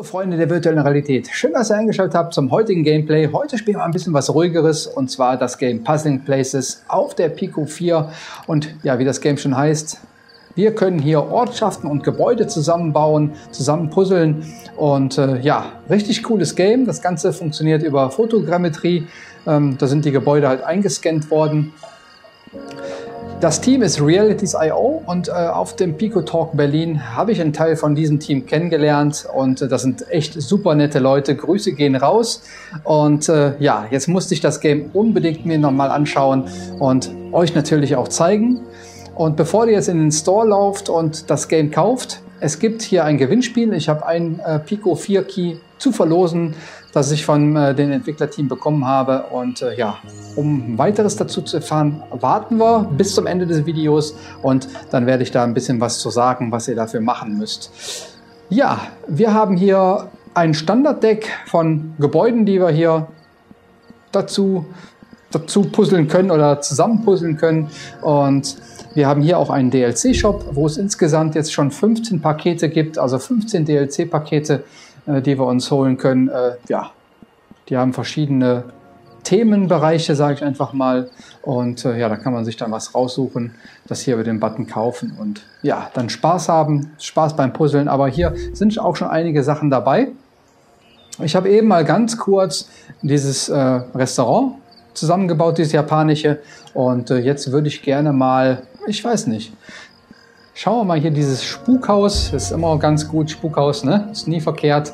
Hallo Freunde der virtuellen Realität. Schön, dass ihr eingeschaltet habt zum heutigen Gameplay. Heute spielen wir ein bisschen was ruhigeres und zwar das Game Puzzling Places auf der Pico 4. Und ja, wie das Game schon heißt, wir können hier Ortschaften und Gebäude zusammenbauen, zusammen puzzeln und äh, ja, richtig cooles Game. Das Ganze funktioniert über Fotogrammetrie. Ähm, da sind die Gebäude halt eingescannt worden. Das Team ist Realities.io und äh, auf dem Pico Talk Berlin habe ich einen Teil von diesem Team kennengelernt und äh, das sind echt super nette Leute. Grüße gehen raus und äh, ja, jetzt musste ich das Game unbedingt mir nochmal anschauen und euch natürlich auch zeigen. Und bevor ihr jetzt in den Store lauft und das Game kauft, es gibt hier ein Gewinnspiel. Ich habe ein äh, Pico 4 Key zu verlosen, das ich von äh, dem Entwicklerteam bekommen habe. Und äh, ja, um weiteres dazu zu erfahren, warten wir bis zum Ende des Videos und dann werde ich da ein bisschen was zu sagen, was ihr dafür machen müsst. Ja, wir haben hier ein Standarddeck von Gebäuden, die wir hier dazu, dazu puzzeln können oder zusammen puzzeln können. Und wir haben hier auch einen DLC-Shop, wo es insgesamt jetzt schon 15 Pakete gibt, also 15 DLC-Pakete, die wir uns holen können. Äh, ja, die haben verschiedene Themenbereiche, sage ich einfach mal. Und äh, ja, da kann man sich dann was raussuchen, das hier über den Button kaufen und ja, dann Spaß haben, Spaß beim Puzzeln. Aber hier sind auch schon einige Sachen dabei. Ich habe eben mal ganz kurz dieses äh, Restaurant zusammengebaut, dieses japanische. Und äh, jetzt würde ich gerne mal ich weiß nicht. Schauen wir mal hier dieses Spukhaus. Das ist immer ganz gut, Spukhaus, ne? Ist nie verkehrt.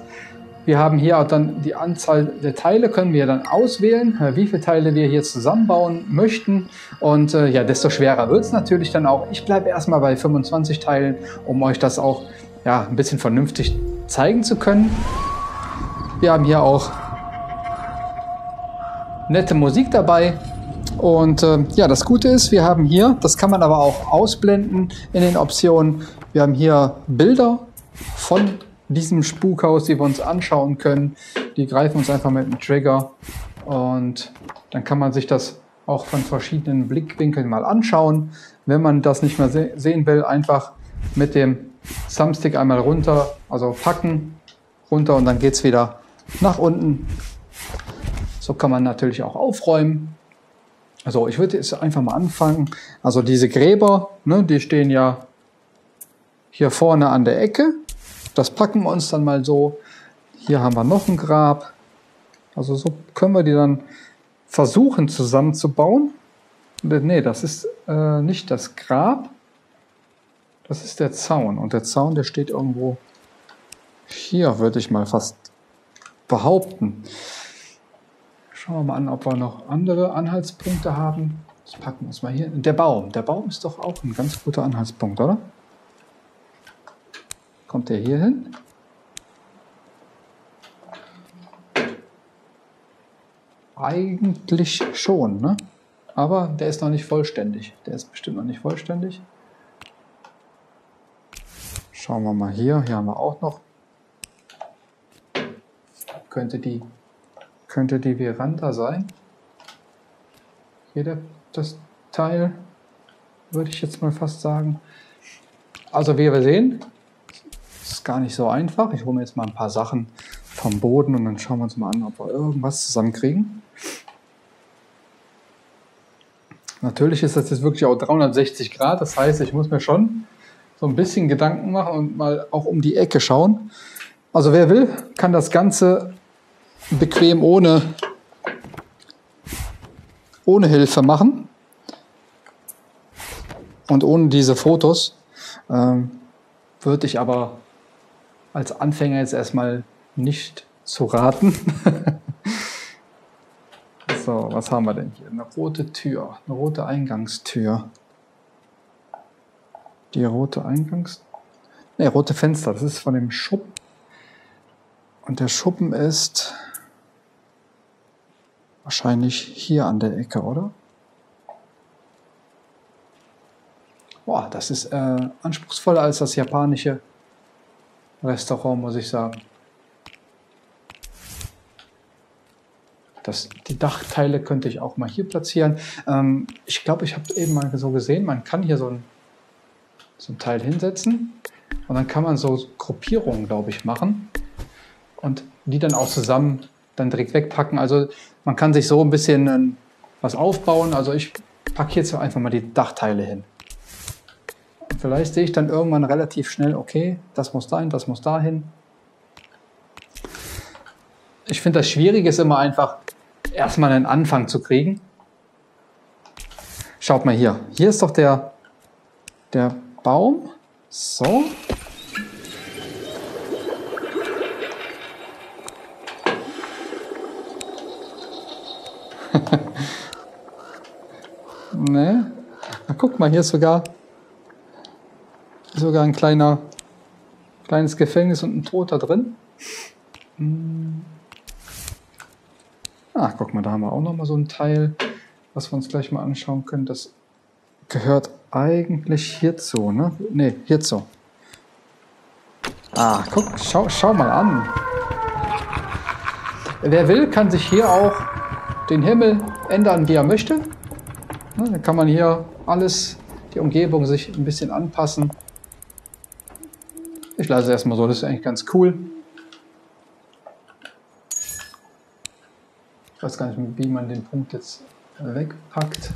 Wir haben hier auch dann die Anzahl der Teile, können wir dann auswählen, äh, wie viele Teile wir hier zusammenbauen möchten. Und äh, ja, desto schwerer wird es natürlich dann auch. Ich bleibe erstmal bei 25 Teilen, um euch das auch ja, ein bisschen vernünftig zeigen zu können. Wir haben hier auch nette Musik dabei. Und äh, ja, das Gute ist, wir haben hier, das kann man aber auch ausblenden in den Optionen, wir haben hier Bilder von diesem Spukhaus, die wir uns anschauen können. Die greifen uns einfach mit dem Trigger und dann kann man sich das auch von verschiedenen Blickwinkeln mal anschauen. Wenn man das nicht mehr se sehen will, einfach mit dem Thumbstick einmal runter, also packen, runter und dann geht es wieder nach unten. So kann man natürlich auch aufräumen. Also ich würde jetzt einfach mal anfangen. Also diese Gräber, ne, die stehen ja hier vorne an der Ecke. Das packen wir uns dann mal so. Hier haben wir noch ein Grab. Also so können wir die dann versuchen zusammenzubauen. Nee, das ist äh, nicht das Grab. Das ist der Zaun. Und der Zaun, der steht irgendwo hier, würde ich mal fast behaupten. Schauen wir mal an, ob wir noch andere Anhaltspunkte haben. Das packen wir uns mal hier. Der Baum. Der Baum ist doch auch ein ganz guter Anhaltspunkt, oder? Kommt der hier hin? Eigentlich schon, ne? Aber der ist noch nicht vollständig. Der ist bestimmt noch nicht vollständig. Schauen wir mal hier. Hier haben wir auch noch. Könnte die könnte die Veranda sein. Hier das Teil, würde ich jetzt mal fast sagen. Also wie wir sehen, ist gar nicht so einfach. Ich hole mir jetzt mal ein paar Sachen vom Boden und dann schauen wir uns mal an, ob wir irgendwas zusammenkriegen. Natürlich ist das jetzt wirklich auch 360 Grad, das heißt, ich muss mir schon so ein bisschen Gedanken machen und mal auch um die Ecke schauen. Also wer will, kann das Ganze bequem ohne, ohne Hilfe machen und ohne diese Fotos. Ähm, würde ich aber als Anfänger jetzt erstmal nicht zu raten. so, was haben wir denn hier? Eine rote Tür, eine rote Eingangstür. Die rote Eingangs... Ne, rote Fenster, das ist von dem Schuppen. Und der Schuppen ist Wahrscheinlich hier an der Ecke, oder? Boah, das ist äh, anspruchsvoller als das japanische Restaurant, muss ich sagen. Das, die Dachteile könnte ich auch mal hier platzieren. Ähm, ich glaube, ich habe eben mal so gesehen, man kann hier so ein, so ein Teil hinsetzen und dann kann man so Gruppierungen, glaube ich, machen. und die dann auch zusammen dann direkt wegpacken. Also man kann sich so ein bisschen äh, was aufbauen. Also ich packe jetzt einfach mal die Dachteile hin. Vielleicht sehe ich dann irgendwann relativ schnell, okay, das muss dahin, das muss dahin. Ich finde das Schwierige ist immer einfach, erstmal einen Anfang zu kriegen. Schaut mal hier. Hier ist doch der, der Baum. So. Ne? Na, guck mal, hier ist sogar, sogar ein kleiner, kleines Gefängnis und ein Toter drin. Hm. Ah, guck mal, da haben wir auch noch mal so ein Teil, was wir uns gleich mal anschauen können. Das gehört eigentlich hierzu, ne? Ne, hierzu. Ah, guck, schau, schau mal an. Wer will, kann sich hier auch den Himmel ändern, wie er möchte. Dann kann man hier alles, die Umgebung sich ein bisschen anpassen. Ich lasse es erstmal so, das ist eigentlich ganz cool. Ich weiß gar nicht, wie man den Punkt jetzt wegpackt.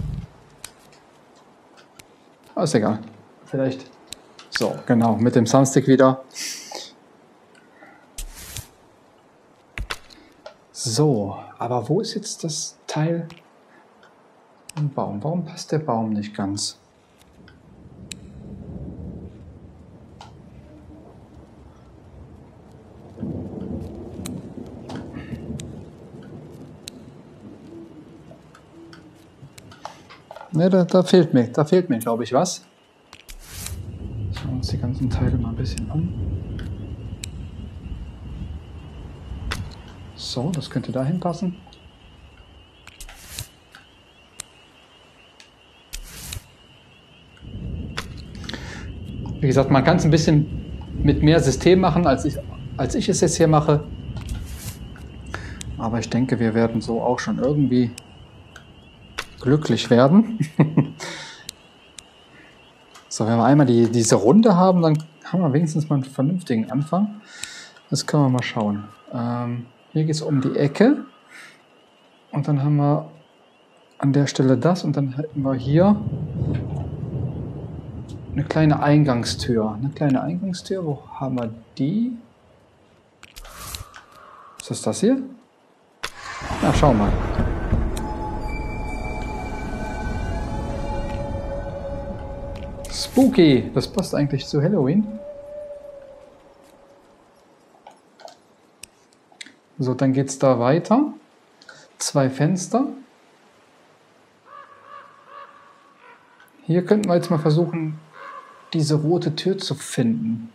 Aber ist egal. Vielleicht. So, genau, mit dem Thumbstick wieder. So, aber wo ist jetzt das Teil im Baum? Warum passt der Baum nicht ganz? Ne, da, da, fehlt mir, da fehlt mir, glaube ich, was. Schauen wir uns die ganzen Teile mal ein bisschen an. So, das könnte dahin passen. Wie gesagt, man kann es ein bisschen mit mehr System machen, als ich, als ich es jetzt hier mache. Aber ich denke, wir werden so auch schon irgendwie glücklich werden. so, wenn wir einmal die, diese Runde haben, dann haben wir wenigstens mal einen vernünftigen Anfang. Das können wir mal schauen. Ähm, hier geht es um die Ecke. Und dann haben wir an der Stelle das und dann hätten wir hier eine kleine Eingangstür. Eine kleine Eingangstür, wo haben wir die? Ist das das hier? Na, schau mal. Spooky, das passt eigentlich zu Halloween. So, dann geht es da weiter. Zwei Fenster. Hier könnten wir jetzt mal versuchen, diese rote Tür zu finden.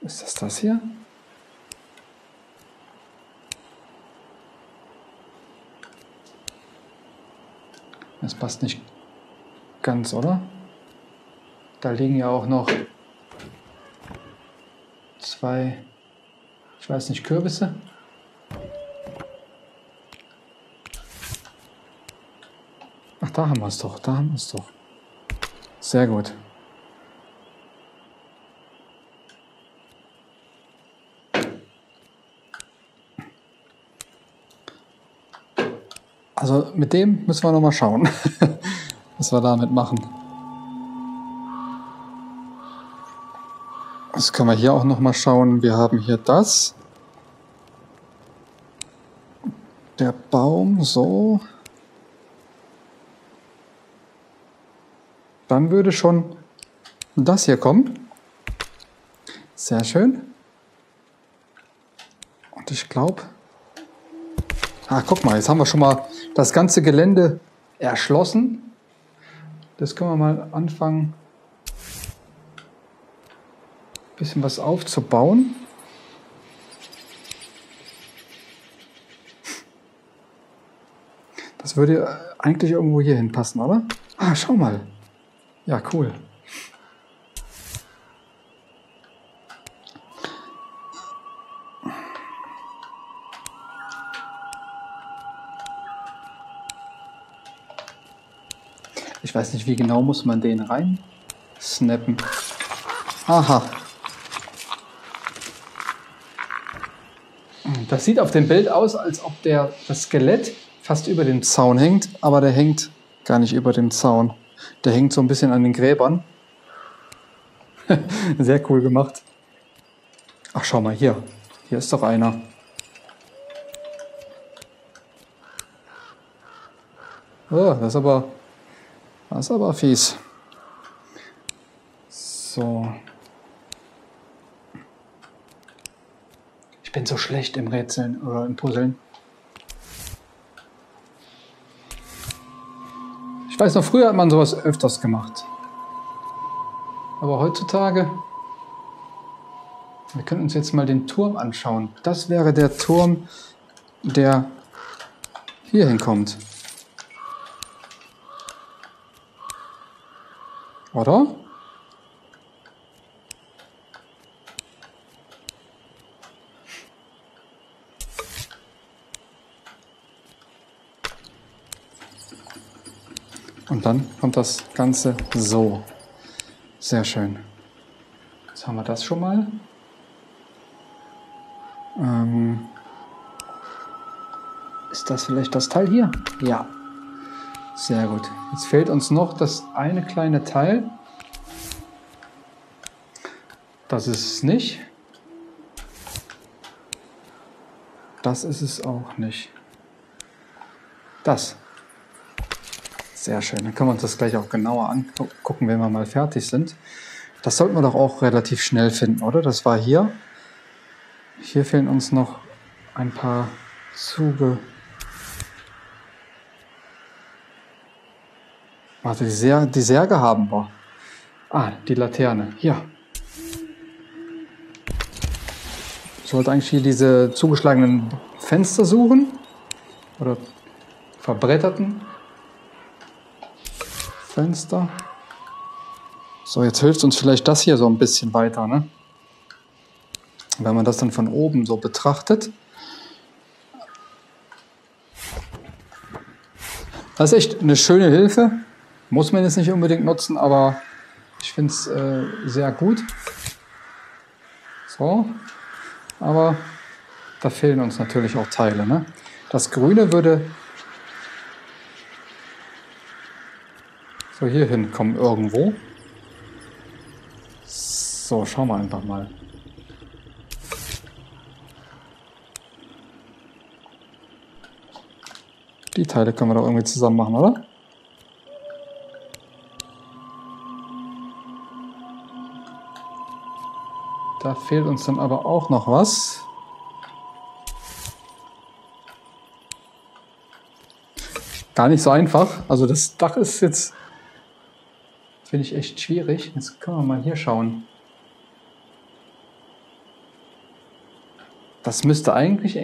Ist das das hier? Das passt nicht ganz, oder? Da liegen ja auch noch zwei, ich weiß nicht, Kürbisse. Ach, da haben wir es doch, da haben wir es doch. Sehr gut. Also mit dem müssen wir noch mal schauen. was wir damit machen. Das können wir hier auch noch mal schauen. Wir haben hier das. Der Baum so. Dann würde schon das hier kommen. Sehr schön. Und ich glaube, ah, guck mal, jetzt haben wir schon mal das ganze Gelände erschlossen. Das können wir mal anfangen, ein bisschen was aufzubauen. Das würde eigentlich irgendwo hier hinpassen, oder? Ah, schau mal. Ja, cool. Ich weiß nicht, wie genau muss man den rein snappen. Aha. Das sieht auf dem Bild aus, als ob der, das Skelett fast über dem Zaun hängt, aber der hängt gar nicht über dem Zaun. Der hängt so ein bisschen an den Gräbern. Sehr cool gemacht. Ach, schau mal hier. Hier ist doch einer. Oh, das ist aber, das ist aber fies. So. Ich bin so schlecht im Rätseln oder im Puzzeln. Weiß noch, früher hat man sowas öfters gemacht. Aber heutzutage, wir können uns jetzt mal den Turm anschauen. Das wäre der Turm, der hier hinkommt. Oder? Und dann kommt das Ganze so. Sehr schön. Jetzt haben wir das schon mal. Ähm ist das vielleicht das Teil hier? Ja. Sehr gut. Jetzt fehlt uns noch das eine kleine Teil. Das ist es nicht. Das ist es auch nicht. Das. Sehr schön. Dann können wir uns das gleich auch genauer angucken, wenn wir mal fertig sind. Das sollten wir doch auch relativ schnell finden, oder? Das war hier. Hier fehlen uns noch ein paar Zuge. Warte, die, Ser die Särge haben wir. Ah, die Laterne. Hier. Ich sollte eigentlich hier diese zugeschlagenen Fenster suchen. Oder verbretterten. Fenster. So, jetzt hilft uns vielleicht das hier so ein bisschen weiter, ne? Wenn man das dann von oben so betrachtet. Das ist echt eine schöne Hilfe. Muss man jetzt nicht unbedingt nutzen, aber ich finde es äh, sehr gut. So, aber da fehlen uns natürlich auch Teile. Ne? Das Grüne würde So, hier hinkommen irgendwo. So, schauen wir einfach mal. Die Teile können wir doch irgendwie zusammen machen, oder? Da fehlt uns dann aber auch noch was. Gar nicht so einfach. Also das Dach ist jetzt Finde ich echt schwierig. Jetzt können wir mal hier schauen. Das müsste eigentlich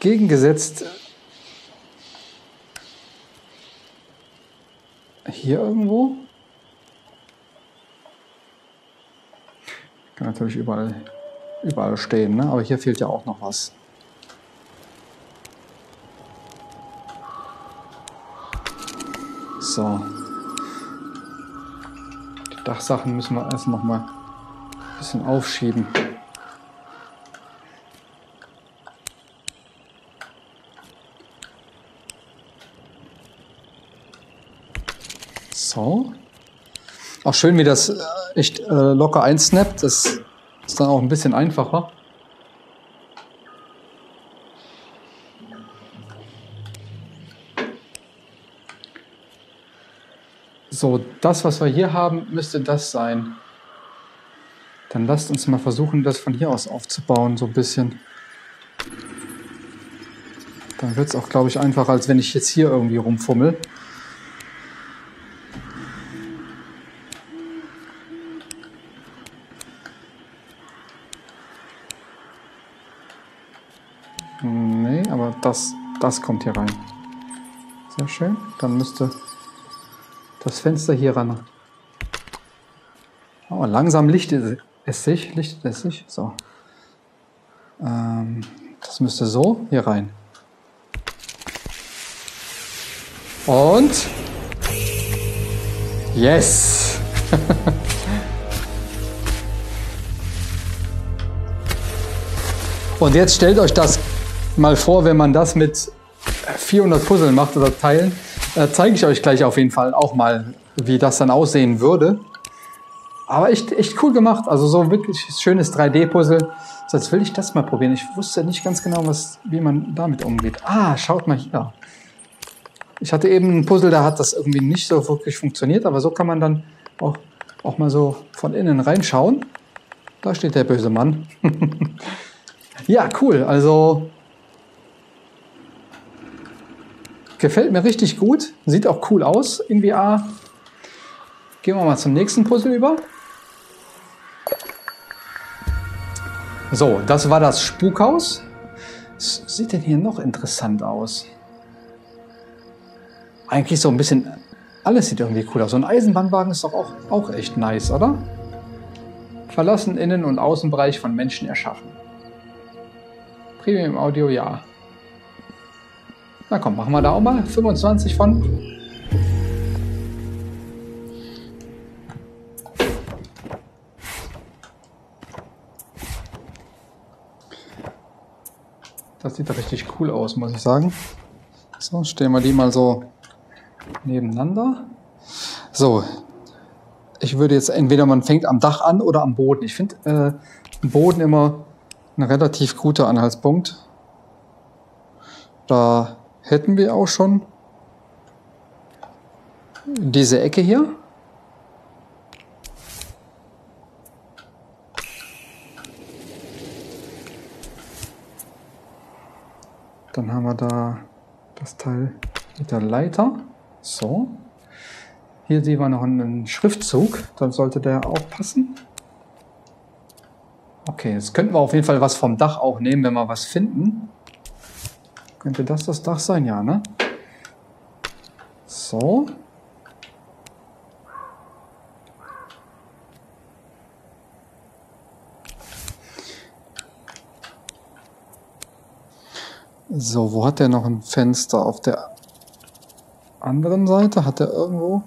entgegengesetzt hier irgendwo. Kann natürlich überall, überall stehen, ne? aber hier fehlt ja auch noch was. So. Dachsachen müssen wir erst noch mal ein bisschen aufschieben. So. Auch schön, wie das äh, echt äh, locker einsnappt. Das ist dann auch ein bisschen einfacher. So, das, was wir hier haben, müsste das sein. Dann lasst uns mal versuchen, das von hier aus aufzubauen, so ein bisschen. Dann wird es auch, glaube ich, einfacher, als wenn ich jetzt hier irgendwie rumfummel. Nee, aber das, das kommt hier rein. Sehr schön. Dann müsste das Fenster hier ran. Oh, langsam lichtet es sich, lichtet es sich. So. Ähm, das müsste so hier rein. Und yes! Und jetzt stellt euch das mal vor, wenn man das mit 400 Puzzle macht oder Teilen. Äh, Zeige ich euch gleich auf jeden Fall auch mal, wie das dann aussehen würde. Aber echt, echt cool gemacht. Also so wirklich schönes 3D-Puzzle. So, jetzt will ich das mal probieren. Ich wusste nicht ganz genau, was, wie man damit umgeht. Ah, schaut mal hier. Ich hatte eben ein Puzzle, da hat das irgendwie nicht so wirklich funktioniert. Aber so kann man dann auch, auch mal so von innen reinschauen. Da steht der böse Mann. ja, cool. Also gefällt mir richtig gut. Sieht auch cool aus in VR. Gehen wir mal zum nächsten Puzzle über. So, das war das Spukhaus. Was sieht denn hier noch interessant aus? Eigentlich so ein bisschen, alles sieht irgendwie cool aus. So ein Eisenbahnwagen ist doch auch, auch echt nice, oder? Verlassen Innen- und Außenbereich von Menschen erschaffen. Premium Audio, ja. Na komm, machen wir da auch mal 25 von. Das sieht richtig cool aus, muss ich sagen. So, stellen wir die mal so nebeneinander. So, ich würde jetzt entweder man fängt am Dach an oder am Boden. Ich finde äh, Boden immer ein relativ guter Anhaltspunkt. Da hätten wir auch schon diese Ecke hier. Dann haben wir da das Teil mit der Leiter. So. Hier sehen wir noch einen Schriftzug. Dann sollte der auch passen. Okay, jetzt könnten wir auf jeden Fall was vom Dach auch nehmen, wenn wir was finden. Könnte das das Dach sein? Ja, ne? So. So, wo hat der noch ein Fenster? Auf der anderen Seite hat er irgendwo...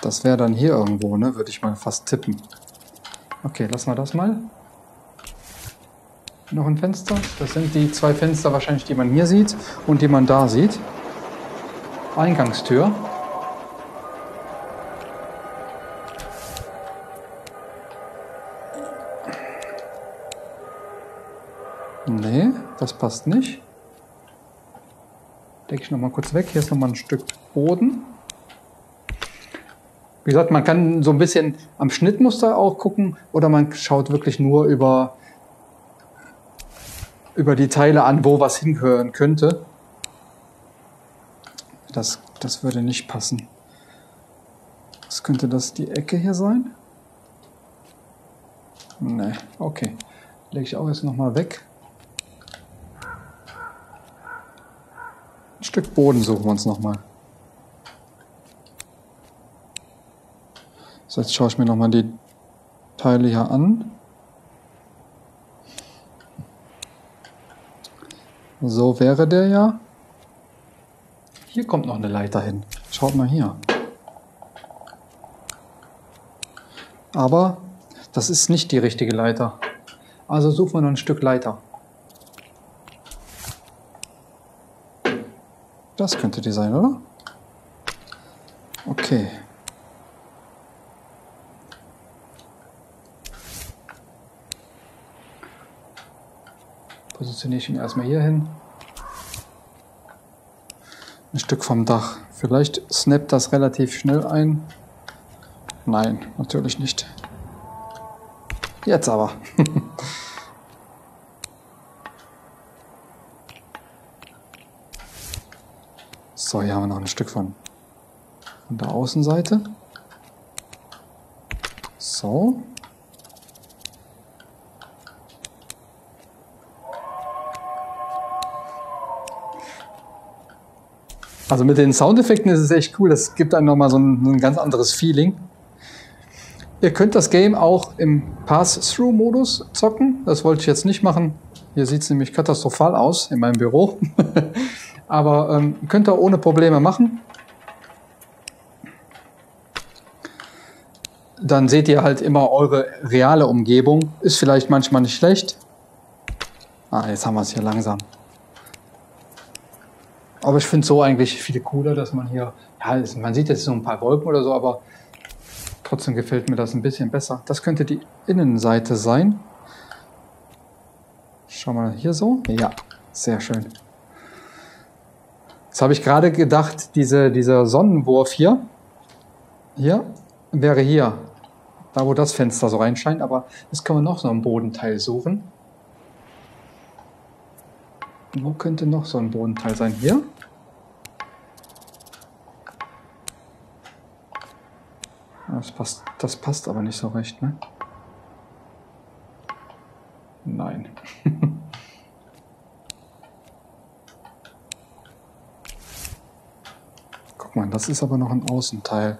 Das wäre dann hier irgendwo, ne? Würde ich mal fast tippen. Okay, lassen wir das mal. Noch ein Fenster. Das sind die zwei Fenster wahrscheinlich, die man hier sieht und die man da sieht. Eingangstür. Nee, das passt nicht. Decke ich nochmal kurz weg. Hier ist nochmal ein Stück Boden. Wie gesagt, man kann so ein bisschen am Schnittmuster auch gucken oder man schaut wirklich nur über, über die Teile an, wo was hingehören könnte. Das, das würde nicht passen. Was könnte das die Ecke hier sein? Ne, okay. Lege ich auch jetzt nochmal weg. Ein Stück Boden suchen wir uns nochmal. So, jetzt schaue ich mir nochmal die Teile hier an. So wäre der ja. Hier kommt noch eine Leiter hin. Schaut mal hier. Aber das ist nicht die richtige Leiter. Also suchen wir noch ein Stück Leiter. Das könnte die sein, oder? Okay. Positioniere ich ihn erstmal hier hin. Ein Stück vom Dach. Vielleicht snappt das relativ schnell ein. Nein, natürlich nicht. Jetzt aber. so, hier haben wir noch ein Stück von, von der Außenseite. So. Also mit den Soundeffekten ist es echt cool. Das gibt einem nochmal so ein, ein ganz anderes Feeling. Ihr könnt das Game auch im Pass-Through-Modus zocken. Das wollte ich jetzt nicht machen. Hier sieht es nämlich katastrophal aus in meinem Büro. Aber ähm, könnt ihr ohne Probleme machen. dann seht ihr halt immer eure reale Umgebung. Ist vielleicht manchmal nicht schlecht. Ah, jetzt haben wir es hier langsam. Aber ich finde so eigentlich viel cooler, dass man hier, ja, man sieht jetzt so ein paar Wolken oder so, aber trotzdem gefällt mir das ein bisschen besser. Das könnte die Innenseite sein. Schau mal hier so. Ja, sehr schön. Jetzt habe ich gerade gedacht, diese, dieser Sonnenwurf hier, hier wäre hier, da wo das Fenster so reinscheint, aber jetzt können wir noch so ein Bodenteil suchen. Wo könnte noch so ein Bodenteil sein? Hier? Das passt, das passt aber nicht so recht, ne? Nein. Guck mal, das ist aber noch ein Außenteil.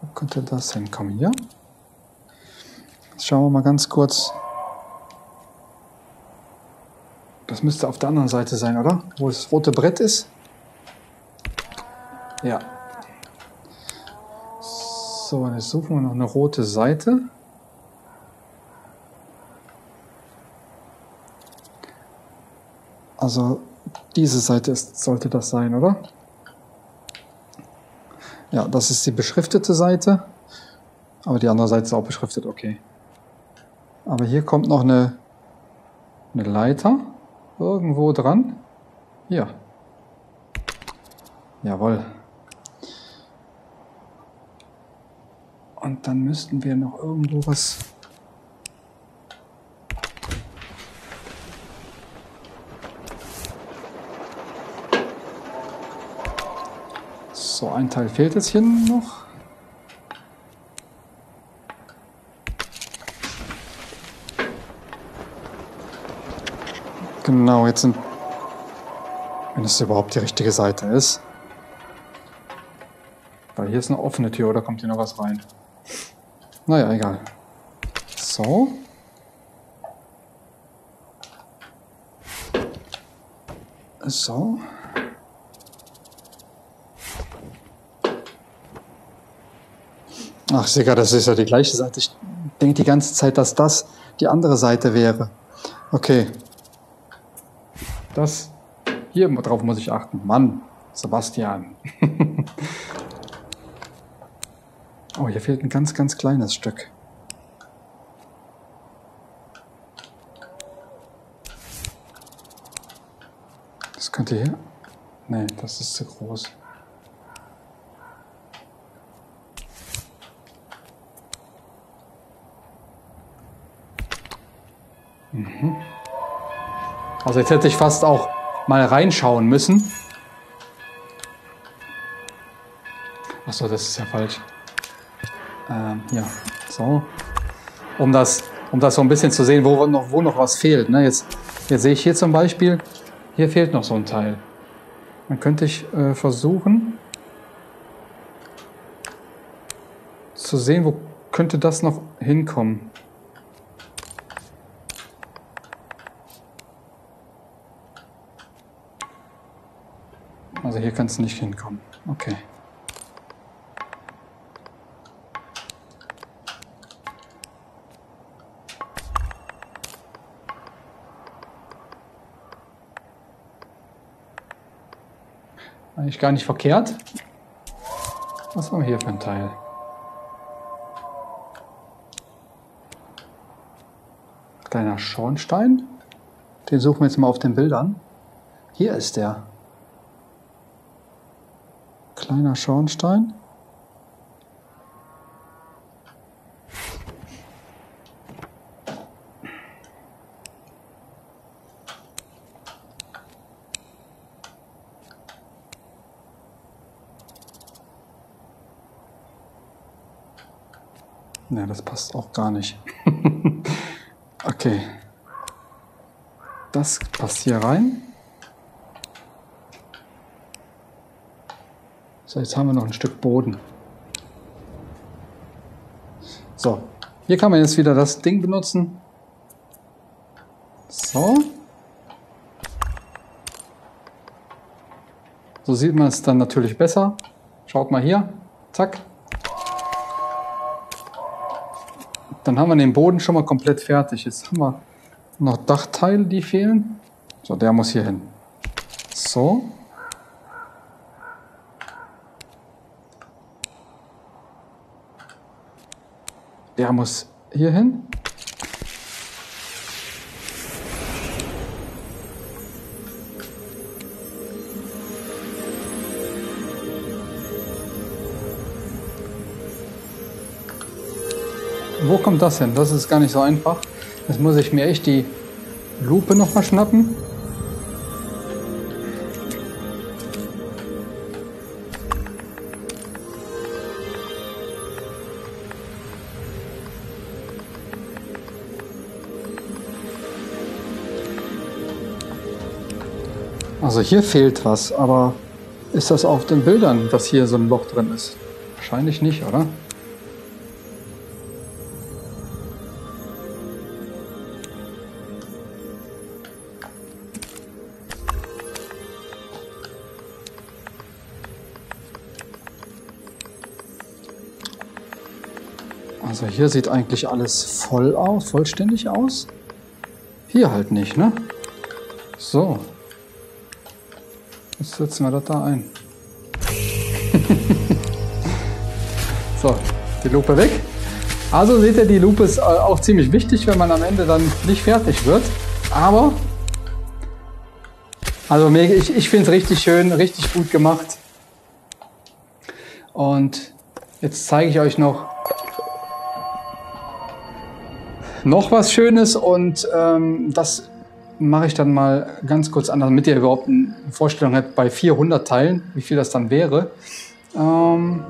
Wo könnte das hinkommen? Hier? Jetzt schauen wir mal ganz kurz. Das müsste auf der anderen Seite sein, oder? Wo das rote Brett ist. Ja. So, jetzt suchen wir noch eine rote Seite. Also diese Seite ist, sollte das sein, oder? Ja, das ist die beschriftete Seite. Aber die andere Seite ist auch beschriftet, okay. Aber hier kommt noch eine, eine Leiter irgendwo dran. Hier. Jawohl. Und dann müssten wir noch irgendwo was... So, ein Teil fehlt jetzt hier noch. Genau, jetzt sind... Wenn es überhaupt die richtige Seite ist. Weil hier ist eine offene Tür, oder kommt hier noch was rein? Naja, egal. So. So. Ach, Digga, das ist ja die gleiche Seite. Ich denke die ganze Zeit, dass das die andere Seite wäre. Okay. Das. Hier drauf muss ich achten. Mann, Sebastian. oh, hier fehlt ein ganz, ganz kleines Stück. Das könnte hier. Nee, das ist zu groß. Mhm. Also jetzt hätte ich fast auch mal reinschauen müssen. Achso, das ist ja falsch. Ähm, ja, so. Um das, um das so ein bisschen zu sehen, wo noch, wo noch was fehlt. Ne? Jetzt, jetzt sehe ich hier zum Beispiel, hier fehlt noch so ein Teil. Dann könnte ich äh, versuchen zu sehen, wo könnte das noch hinkommen. Also hier kann es nicht hinkommen. Okay. Eigentlich gar nicht verkehrt. Was haben wir hier für ein Teil? Kleiner Schornstein. Den suchen wir jetzt mal auf den Bildern. Hier ist der kleiner Schornstein. Ne, das passt auch gar nicht. okay. Das passt hier rein. So, jetzt haben wir noch ein Stück Boden. So, hier kann man jetzt wieder das Ding benutzen. So. So sieht man es dann natürlich besser. Schaut mal hier. Zack. Dann haben wir den Boden schon mal komplett fertig. Jetzt haben wir noch Dachteile, die fehlen. So, der muss hier hin. So. Der muss hier hin. Wo kommt das hin? Das ist gar nicht so einfach. Jetzt muss ich mir echt die Lupe nochmal schnappen. Also hier fehlt was, aber ist das auf den Bildern, dass hier so ein Loch drin ist? Wahrscheinlich nicht, oder? Also hier sieht eigentlich alles voll aus, vollständig aus. Hier halt nicht, ne? So. Jetzt setzen wir das da ein. so, die Lupe weg. Also seht ihr, die Lupe ist äh, auch ziemlich wichtig, wenn man am Ende dann nicht fertig wird. Aber, also ich, ich finde es richtig schön, richtig gut gemacht. Und jetzt zeige ich euch noch, noch was Schönes und ähm, das mache ich dann mal ganz kurz an, damit ihr überhaupt eine Vorstellung habt bei 400 Teilen, wie viel das dann wäre. Ähm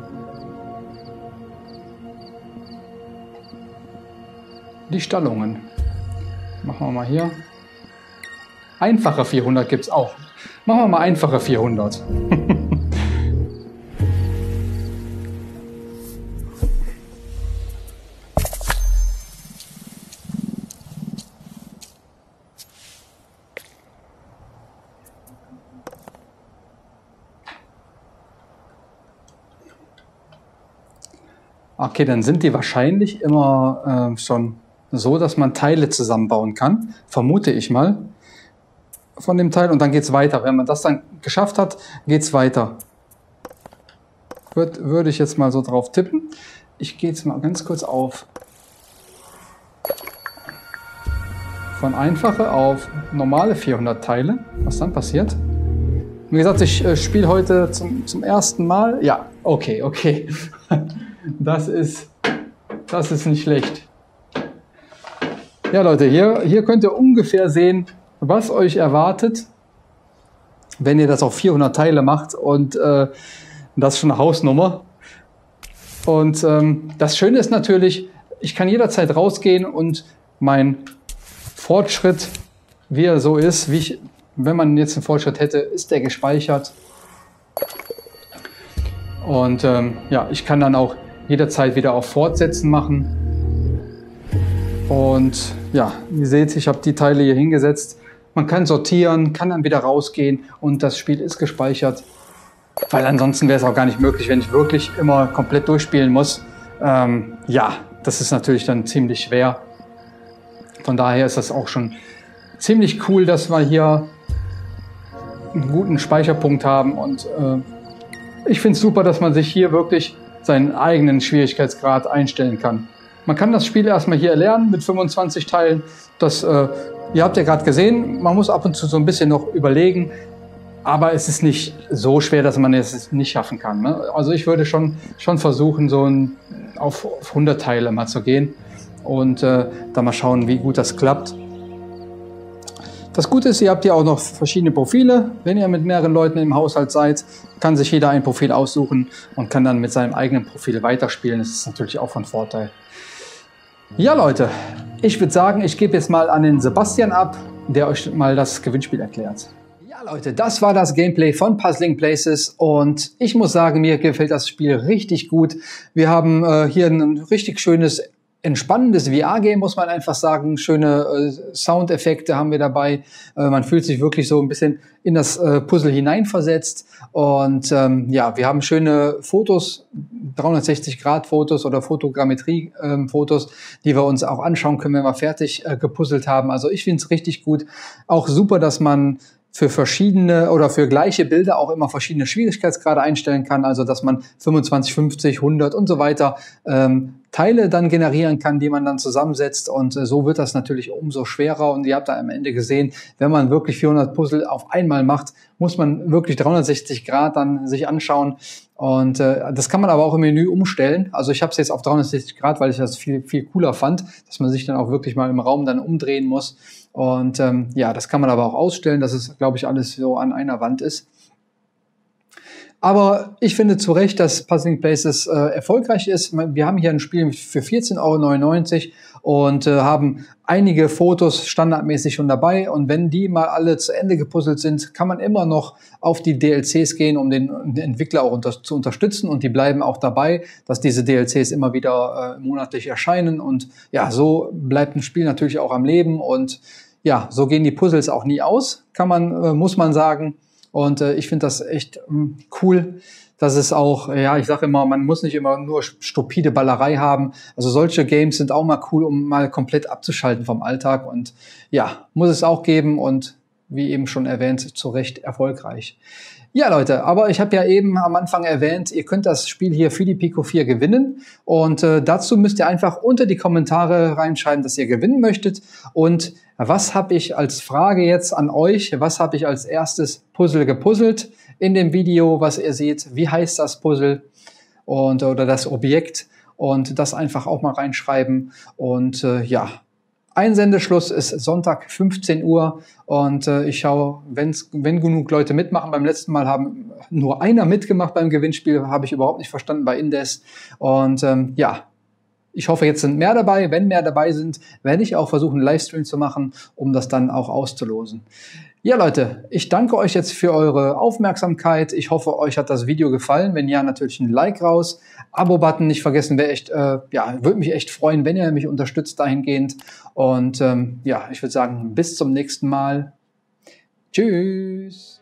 die Stallungen. Machen wir mal hier. Einfache 400 gibt es auch. Machen wir mal einfache 400. Okay, dann sind die wahrscheinlich immer äh, schon so, dass man Teile zusammenbauen kann, vermute ich mal, von dem Teil. Und dann geht es weiter. Wenn man das dann geschafft hat, geht es weiter. Würde würd ich jetzt mal so drauf tippen. Ich gehe jetzt mal ganz kurz auf von einfache auf normale 400 Teile. Was dann passiert? Wie gesagt, ich äh, spiele heute zum, zum ersten Mal. Ja, okay, okay. Das ist, das ist nicht schlecht. Ja, Leute, hier, hier könnt ihr ungefähr sehen, was euch erwartet, wenn ihr das auf 400 Teile macht. Und äh, das ist schon eine Hausnummer. Und ähm, das Schöne ist natürlich, ich kann jederzeit rausgehen und mein Fortschritt, wie er so ist, wie ich, wenn man jetzt einen Fortschritt hätte, ist der gespeichert. Und ähm, ja, ich kann dann auch jederzeit wieder auf Fortsetzen machen. Und ja, ihr seht, ich habe die Teile hier hingesetzt. Man kann sortieren, kann dann wieder rausgehen und das Spiel ist gespeichert. Weil ansonsten wäre es auch gar nicht möglich, wenn ich wirklich immer komplett durchspielen muss. Ähm, ja, das ist natürlich dann ziemlich schwer. Von daher ist das auch schon ziemlich cool, dass wir hier einen guten Speicherpunkt haben. Und äh, ich finde es super, dass man sich hier wirklich seinen eigenen Schwierigkeitsgrad einstellen kann. Man kann das Spiel erstmal hier erlernen mit 25 Teilen. Das, äh, ihr habt ja gerade gesehen, man muss ab und zu so ein bisschen noch überlegen, aber es ist nicht so schwer, dass man es nicht schaffen kann. Ne? Also ich würde schon, schon versuchen, so ein, auf, auf 100 Teile mal zu gehen und äh, da mal schauen, wie gut das klappt. Das Gute ist, ihr habt ja auch noch verschiedene Profile. Wenn ihr mit mehreren Leuten im Haushalt seid, kann sich jeder ein Profil aussuchen und kann dann mit seinem eigenen Profil weiterspielen. Das ist natürlich auch von Vorteil. Ja, Leute, ich würde sagen, ich gebe jetzt mal an den Sebastian ab, der euch mal das Gewinnspiel erklärt. Ja, Leute, das war das Gameplay von Puzzling Places und ich muss sagen, mir gefällt das Spiel richtig gut. Wir haben äh, hier ein richtig schönes entspannendes VR-Game, muss man einfach sagen. Schöne äh, Soundeffekte haben wir dabei. Äh, man fühlt sich wirklich so ein bisschen in das äh, Puzzle hineinversetzt. Und ähm, ja, wir haben schöne Fotos, 360-Grad-Fotos oder Fotogrammetrie-Fotos, die wir uns auch anschauen können, wenn wir fertig äh, gepuzzelt haben. Also ich finde es richtig gut. Auch super, dass man für verschiedene oder für gleiche Bilder auch immer verschiedene Schwierigkeitsgrade einstellen kann, also dass man 25, 50, 100 und so weiter ähm, Teile dann generieren kann, die man dann zusammensetzt und äh, so wird das natürlich umso schwerer und ihr habt da am Ende gesehen, wenn man wirklich 400 Puzzle auf einmal macht, muss man wirklich 360 Grad dann sich anschauen und äh, das kann man aber auch im Menü umstellen. Also ich habe es jetzt auf 360 Grad, weil ich das viel, viel cooler fand, dass man sich dann auch wirklich mal im Raum dann umdrehen muss. Und ähm, ja, das kann man aber auch ausstellen, dass es, glaube ich, alles so an einer Wand ist. Aber ich finde zu Recht, dass Puzzling Places äh, erfolgreich ist. Wir haben hier ein Spiel für 14,99 Euro und äh, haben einige Fotos standardmäßig schon dabei. Und wenn die mal alle zu Ende gepuzzelt sind, kann man immer noch auf die DLCs gehen, um den, Entwickler auch unter, zu unterstützen. Und die bleiben auch dabei, dass diese DLCs immer wieder äh, monatlich erscheinen. Und ja, so bleibt ein Spiel natürlich auch am Leben. Und ja, so gehen die Puzzles auch nie aus, kann man, äh, muss man sagen. Und äh, ich finde das echt ähm, cool, dass es auch, ja, ich sage immer, man muss nicht immer nur stupide Ballerei haben. Also solche Games sind auch mal cool, um mal komplett abzuschalten vom Alltag. Und ja, muss es auch geben und wie eben schon erwähnt, zu Recht erfolgreich. Ja, Leute, aber ich habe ja eben am Anfang erwähnt, ihr könnt das Spiel hier für die Pico 4 gewinnen. Und äh, dazu müsst ihr einfach unter die Kommentare reinschreiben, dass ihr gewinnen möchtet. Und was habe ich als Frage jetzt an euch? Was habe ich als erstes Puzzle gepuzzelt in dem Video, was ihr seht? Wie heißt das Puzzle und oder das Objekt? Und das einfach auch mal reinschreiben. Und äh, ja, Einsendeschluss ist Sonntag 15 Uhr und äh, ich schaue, wenn's, wenn genug Leute mitmachen. Beim letzten Mal haben nur einer mitgemacht beim Gewinnspiel, habe ich überhaupt nicht verstanden bei Indes. Und ähm, ja, ich hoffe, jetzt sind mehr dabei. Wenn mehr dabei sind, werde ich auch versuchen, einen Livestream zu machen, um das dann auch auszulosen. Ja, Leute, ich danke euch jetzt für eure Aufmerksamkeit. Ich hoffe, euch hat das Video gefallen. Wenn ja, natürlich ein Like raus. Abo-Button nicht vergessen, wäre echt, äh, ja, würde mich echt freuen, wenn ihr mich unterstützt dahingehend. Und ähm, ja, ich würde sagen, bis zum nächsten Mal. Tschüss.